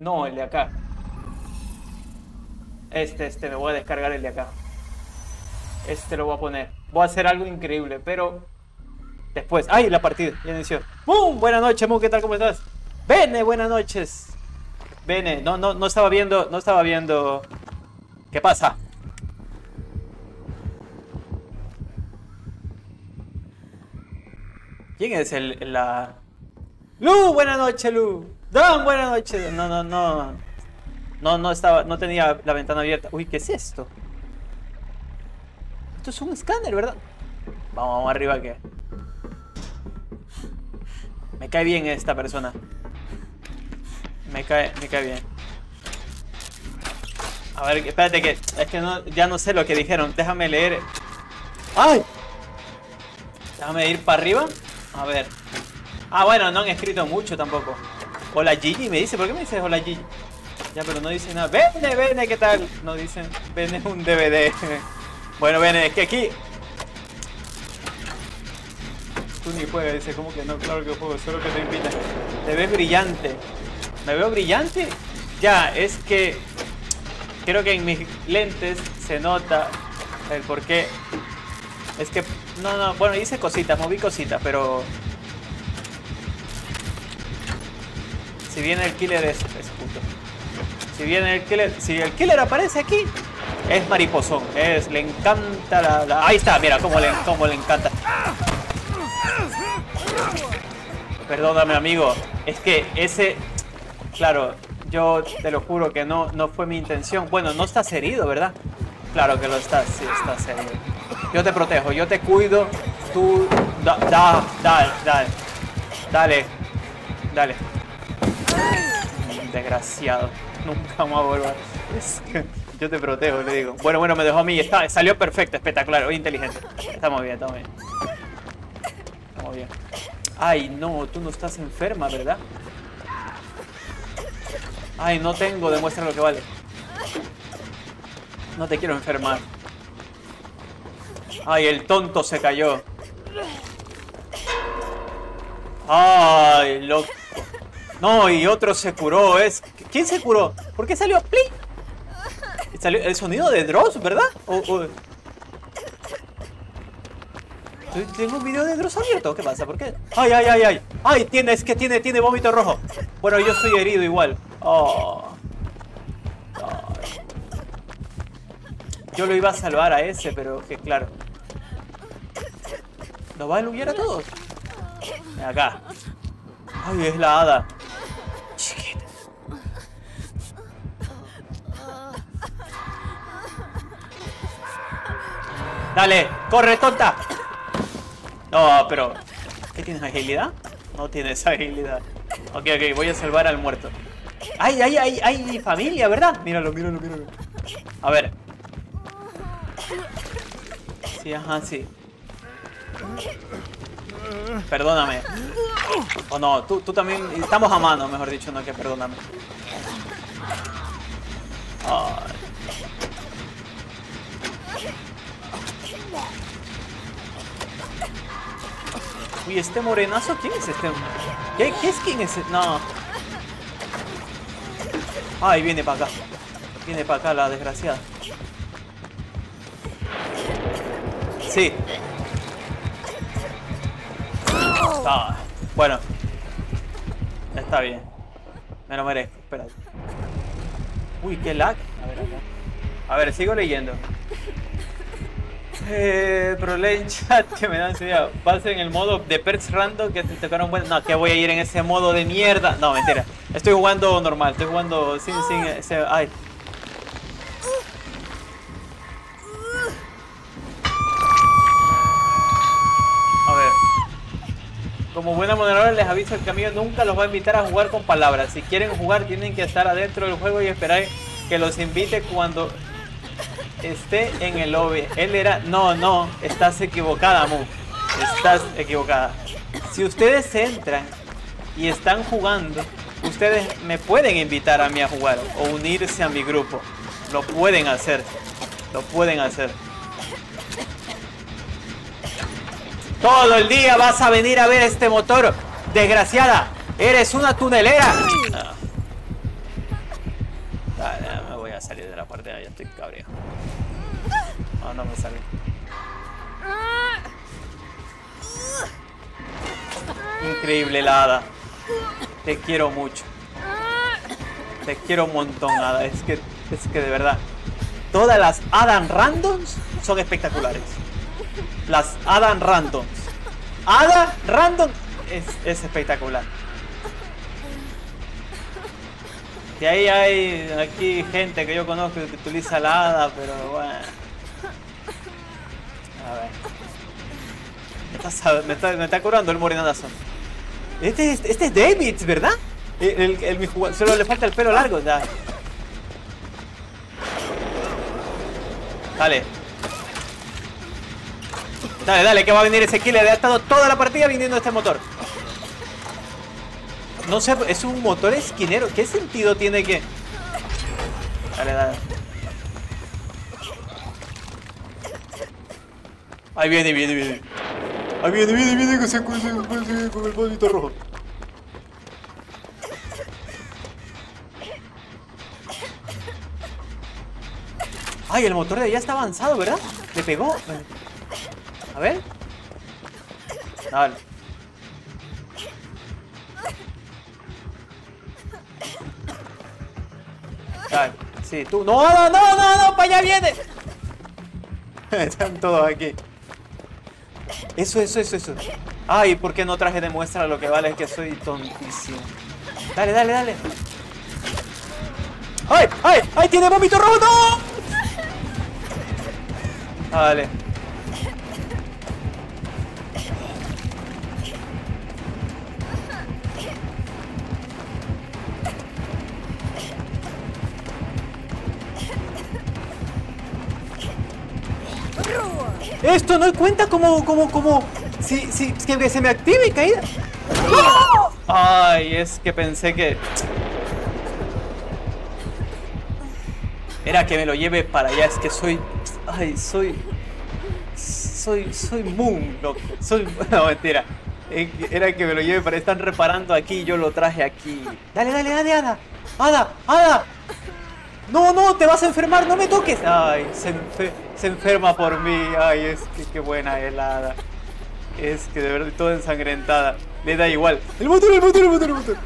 No, el de acá. Este, este, me voy a descargar el de acá. Este lo voy a poner. Voy a hacer algo increíble, pero después. ¡Ay, la partida! Ya inició. ¡Bum! Buenas noches, Mu, ¿qué tal? ¿Cómo estás? Bene, buenas noches. Bene, no, no, no estaba viendo, no estaba viendo. ¿Qué pasa? ¿Quién es el, la... Lu, buenas noches, Lu. Don, buenas noches. No, no, no. No, no estaba, no tenía la ventana abierta. Uy, ¿qué es esto? Esto es un escáner, ¿verdad? Vamos, vamos arriba que... Me cae bien esta persona. Me cae, me cae bien. A ver, espérate que... Es que no, ya no sé lo que dijeron. Déjame leer. ¡Ay! Déjame ir para arriba. A ver. Ah, bueno, no han escrito mucho tampoco. Hola Gigi, me dice. ¿Por qué me dices hola Gigi? Ya, pero no dice nada. Vene, vene, ¿qué tal? No dicen, vene un DVD. bueno, vene, es que aquí... Tú ni juegas, dice, ¿cómo que no? Claro que juego, solo que te invitan. Te ves brillante. ¿Me veo brillante? Ya, es que... Creo que en mis lentes se nota el por qué. Es que... No, no, bueno, hice cositas, moví cositas, pero... Si viene el killer es, es puto. Si viene el killer, si el killer aparece aquí, es mariposón. Es, le encanta la, Ahí está, mira cómo le, cómo le encanta. Perdóname, amigo. Es que ese... Claro, yo te lo juro que no, no fue mi intención. Bueno, no estás herido, ¿verdad? Claro que lo estás, sí, estás herido. Yo te protejo, yo te cuido. Tú... Da, da, dale, dale. Dale. Dale. Desgraciado. Nunca vamos a volver. Yo te protejo, le digo. Bueno, bueno, me dejó a mí. Está, salió perfecto, espectacular. Hoy inteligente. Estamos bien, estamos bien. Estamos bien. Ay, no, tú no estás enferma, ¿verdad? Ay, no tengo, demuestra lo que vale. No te quiero enfermar. Ay, el tonto se cayó. Ay, loco. No, y otro se curó. Es... ¿Quién se curó? ¿Por qué salió pli? Salió el sonido de Dross, ¿verdad? ¿Tengo un video de Dross abierto? ¿Qué pasa? ¿Por qué? ¡Ay, ay, ay, ay! ¡Ay, tiene, es que tiene, tiene vómito rojo! Bueno, yo estoy herido igual. Oh. Yo lo iba a salvar a ese, pero que claro. ¿Nos va a aluviar a todos? Acá. Ay, es la hada. Dale, corre, tonta. No, pero... ¿Qué tienes agilidad? No tienes agilidad. Ok, ok, voy a salvar al muerto. ¡Ay, ay, ay, ay! Familia, ¿verdad? Míralo, míralo, míralo. A ver. Sí, ajá, sí. Perdóname. O no, tú, tú también... Estamos a mano, mejor dicho, no que perdóname. Ay. Uy, este morenazo, ¿quién es este? ¿Qué, qué es quién es? No. Ay, viene para acá. Viene para acá la desgraciada. Sí. Ah, bueno. Está bien. Me lo merezco. Espérate. Uy, qué lag. A ver, acá. A ver, sigo leyendo. Eh, en chat que me da ansiedad. Vas en el modo de perks random que te tocaron buen. No, que voy a ir en ese modo de mierda. No, mentira. Estoy jugando normal, estoy jugando sin, sin ese. Ay. A ver. Como buena moderadora les aviso que Camilo nunca los va a invitar a jugar con palabras. Si quieren jugar tienen que estar adentro del juego y esperar que los invite cuando esté en el lobby. Él era... No, no, estás equivocada, Mu. Estás equivocada. Si ustedes entran y están jugando, ustedes me pueden invitar a mí a jugar o unirse a mi grupo. Lo pueden hacer. Lo pueden hacer. Todo el día vas a venir a ver este motor. Desgraciada. Eres una tunelera. A salir de la partida, ya estoy cabreado. No, no me sale. Increíble la hada. Te quiero mucho. Te quiero un montón, hada. Es que, es que de verdad. Todas las Adam randoms son espectaculares. Las Adam randoms. Ada random es espectacular. Y ahí hay aquí gente que yo conozco que utiliza la hada, pero bueno. A ver. Me está, me curando el morenadazo. Este, es- este es David, ¿verdad? El- mi jugador- solo le falta el pelo largo. Ya. Dale. Dale, dale, que va a venir ese killer. Ha estado toda la partida viniendo este motor. No sé, es un motor esquinero. ¿Qué sentido tiene que...? Dale, dale. Ahí viene, viene, viene. Ahí viene, viene, viene con, ese- con con el bonito rojo. Ay, el motor de allá está avanzado, ¿verdad? Le pegó. A ver. Dale. Dale. Sí, tú. No, no, no, no, no, para allá viene. Están todos aquí. Eso, eso, eso, eso. Ay, ¿por qué no traje de muestra lo que vale? Es que soy tontísimo. Dale, dale, dale. ¡Ay! ¡Ay! ¡Ay! ¡Tiene vómito rojo! ¡No! Vale. Esto no cuenta como, como, como, si, si, que se me active y caída. Ay, es que pensé que... Era que me lo lleve para allá, es que soy... Ay, soy... Soy, soy Moon, loco. Soy... No, mentira. Eh, Era que me lo lleve para... Están reparando aquí y yo lo traje aquí. Dale, dale, dale, Ada. Ada, Ada. No, no, te vas a enfermar, no me toques. Ay, se, enfe- se enferma por mí. Ay, es que qué buena helada. Es que de verdad toda ensangrentada. Le da igual. El motor, el motor, el motor, el motor.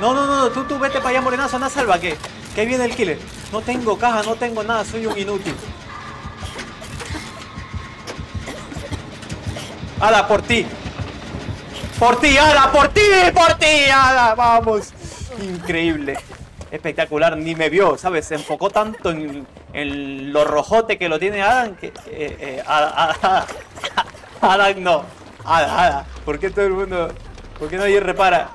No, no, no, tú, tú vete para allá, morenazo, anda salva que, que ahí viene el killer. No tengo caja, no tengo nada, soy un inútil. Ada, por ti. Por ti, Ada, por ti, por ti, Ada, vamos. Increíble. Espectacular, ni me vio, ¿sabes? Se enfocó tanto en, en lo rojote que lo tiene Adam que... Eh, eh, Ada, Ada, Adam no. Ada, Ada. ¿Por qué todo el mundo... ¿Por qué nadie repara?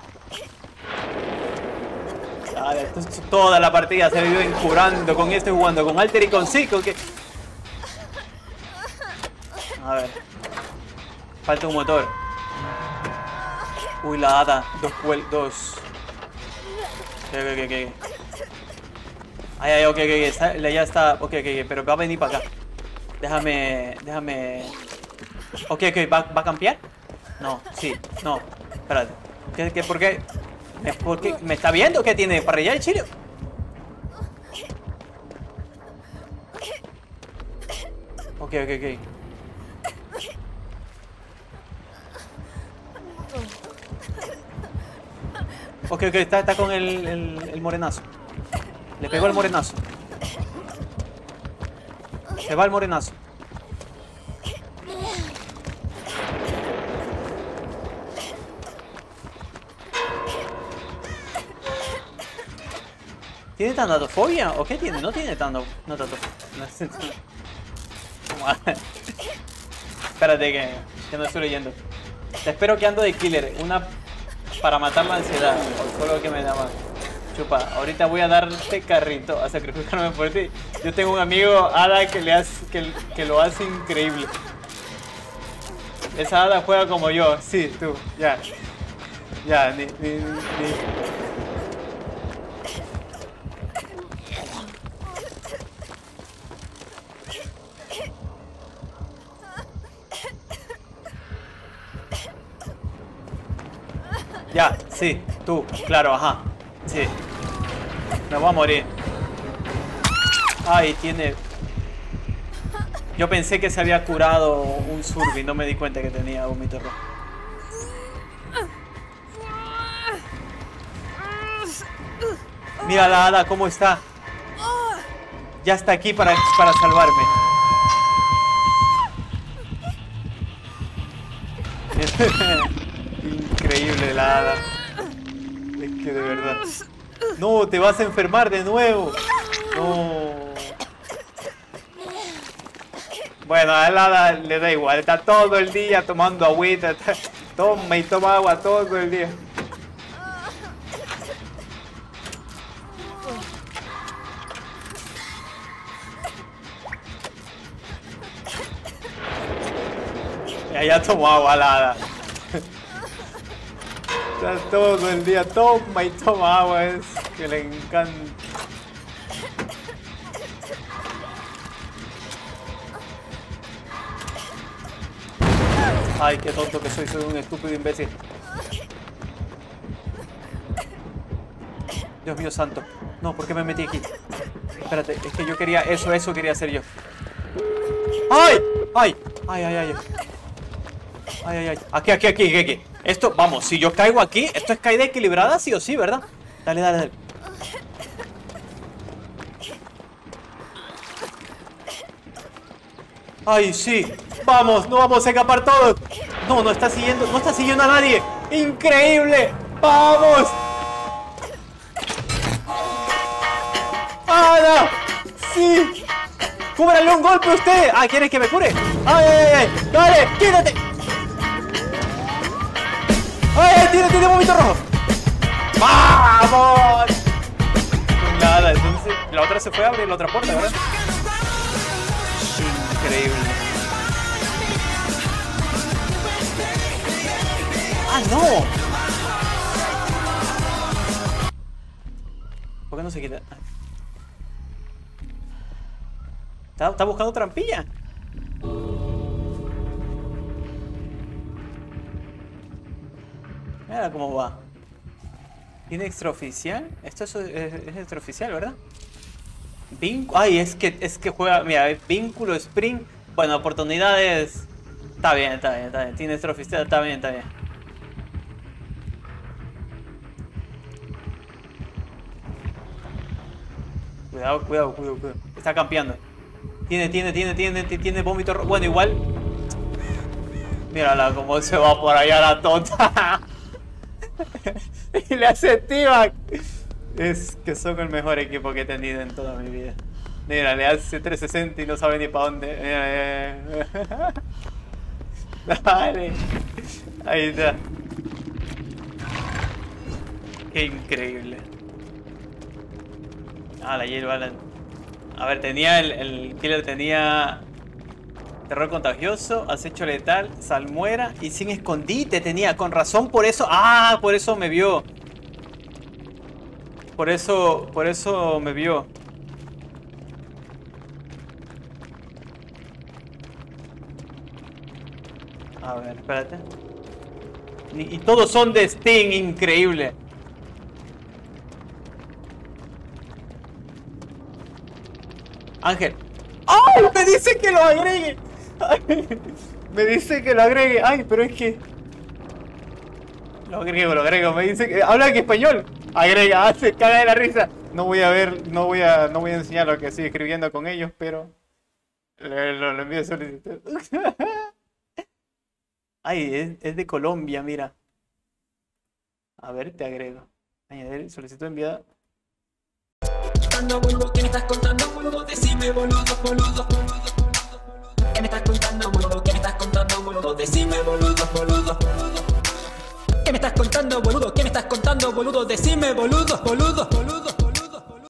Ada, esto es- toda la partida se vive curando con este jugando, con Alter y con Zico, que... A ver. Falta un motor. Uy, la hada. Dos cuel... Dos. Ok, ok, ok. Ay, ay, ok, ok, está- ya está. Ok, ok, pero va a venir para acá. Déjame. Déjame. Ok, ok, ¿va, va a cambiar? No, sí, no. Espérate. ¿Qué, qué, por qué? ¿Es porque ¿Me está viendo que tiene para allá el chile? Ok, ok, ok. Ok, ok, está, está con el, el, morenazo. Le pegó el morenazo. Se va el morenazo. ¿Tiene tanatofobia? ¿O qué tiene? No tiene tanto. No tanto. Espérate que, que no estoy leyendo. Te espero que ando de killer. Una para matar la ansiedad. O solo que me da más. Chupa, ahorita voy a darte carrito a sacrificarme por ti. Yo tengo un amigo, Ada, que, le hace, que, que lo hace increíble. Esa Ada juega como yo. Sí, tú, ya. Ya, ni, ni, ni- sí, tú, claro, ajá. Sí. Me voy a morir. Ay, tiene... Yo pensé que se había curado un surbi, no me di cuenta que tenía vómito rojo. Mira la hada cómo está. Ya está aquí para, para salvarme. Increíble la hada. Es que de verdad. No, te vas a enfermar de nuevo. No. Bueno, a la hada le da igual. Está todo el día tomando agüita. toma y toma agua todo el día. Ya tomó agua la hada. Está todo el día, toma y toma agua, es que le encanta. Ay, qué tonto que soy, soy un estúpido imbécil. Dios mío santo. No, ¿por qué me metí aquí? Espérate, es que yo quería eso, eso quería hacer yo. ¡Ay! ¡Ay! ¡Ay, ay, ay! Ay, ay, ay. Aquí, aquí, aquí, aquí. Esto, vamos, si yo caigo aquí, esto es caída equilibrada sí o sí, ¿verdad? Dale, dale, dale. Ay, sí. Vamos, no vamos a escapar todos. No, no está siguiendo, no está siguiendo a nadie. Increíble. Vamos. ¡Ana! ¡Sí! ¡Cúbrale un golpe a usted! Ah, ¿quieres que me cure? ¡Ay, ay, ay! ¡Dale! ¡Quítate! ¡Ay, tiene, tiene vómito rojo! ¡Vamos! Nada, entonces la otra se fue a abrir la otra puerta, ¿verdad? Increíble. ¡Ah, no! ¿Por qué no se quita? ¿Está, está buscando trampilla? Mira cómo va. ¿Tiene extraoficial? Esto es, es, extraoficial, ¿verdad? Vínculo. Ay, es que, es que juega. Mira, vínculo, sprint. Bueno, oportunidades. Está bien, está bien, está bien. Tiene extraoficial, está bien, está bien. Cuidado, cuidado, cuidado, cuidado. Está campeando. Tiene, tiene, tiene, tiene, tiene vómito. Bueno, igual. Mírala cómo se va por allá la tonta. le hace. Es que son el mejor equipo que he tenido en toda mi vida. Mira, le hace 360 y no sabe ni para dónde. Dale. Ahí está. Qué increíble. Ah, la Yale Balan. A ver, tenía el killer tenía Terror contagioso, acecho letal, salmuera y sin escondite tenía. Con razón por eso... ¡Ah! Por eso me vio. Por eso... Por eso me vio. A ver, espérate. Y, todos son de Sting, increíble. Ángel. ¡Ay! Me dice que lo agregue. me dice que lo agregue. Ay, pero es que... Lo agrego, lo agrego. Me dice que... Habla en español. Agrega, hace caga de la risa. No voy a ver, no voy a, no voy a enseñar lo que estoy escribiendo con ellos, pero... Lo, lo envío solicitud. Ay, es, es, de Colombia, mira. A ver, te agrego. Añadir solicitud enviada. ¿Qué me estás contando, boludo? Decime, boludo, boludo, boludo. ¿Qué me estás contando, boludo? ¿Qué me estás contando, boludo? Decime, boludo, boludo, boludo. ¿Qué me estás contando, boludo? ¿Qué me estás contando, boludo? Decime, boludo, boludo, boludo.